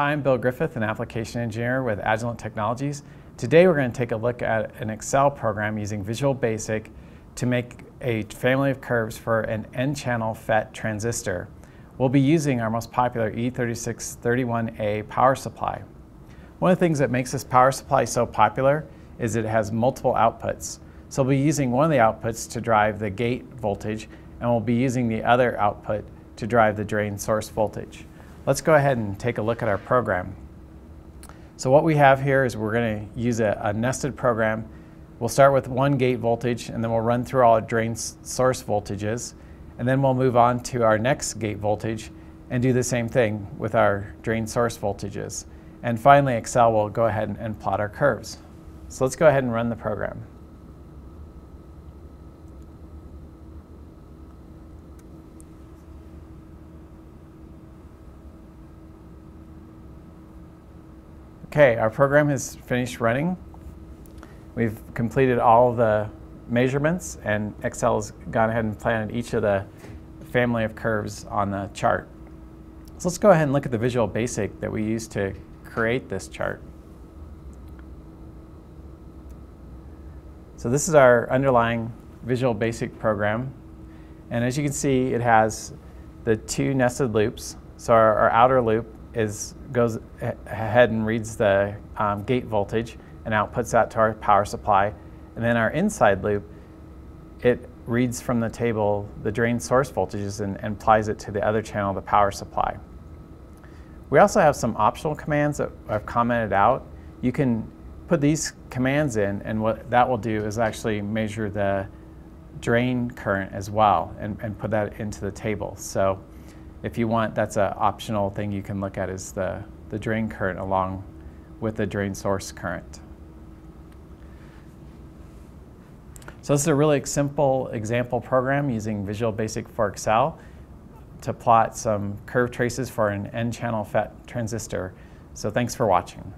I'm Bill Griffith, an application engineer with Agilent Technologies. Today we're going to take a look at an Excel program using Visual Basic to make a family of curves for an N-channel FET transistor. We'll be using our most popular E3631A power supply. One of the things that makes this power supply so popular is it has multiple outputs. So we'll be using one of the outputs to drive the gate voltage and we'll be using the other output to drive the drain source voltage. Let's go ahead and take a look at our program. So what we have here is we're going to use a, a nested program. We'll start with one gate voltage and then we'll run through all our drain source voltages and then we'll move on to our next gate voltage and do the same thing with our drain source voltages. And finally, Excel will go ahead and, and plot our curves. So let's go ahead and run the program. Okay, our program has finished running. We've completed all the measurements and Excel has gone ahead and planted each of the family of curves on the chart. So let's go ahead and look at the Visual Basic that we used to create this chart. So this is our underlying Visual Basic program. And as you can see, it has the two nested loops. So our, our outer loop is goes ahead and reads the um, gate voltage and outputs that to our power supply. And then our inside loop, it reads from the table the drain source voltages and, and applies it to the other channel, the power supply. We also have some optional commands that I've commented out. You can put these commands in and what that will do is actually measure the drain current as well and, and put that into the table. So if you want, that's an optional thing you can look at is the, the drain current along with the drain source current. So this is a really simple example program using Visual Basic for Excel to plot some curve traces for an N-channel FET transistor. So thanks for watching.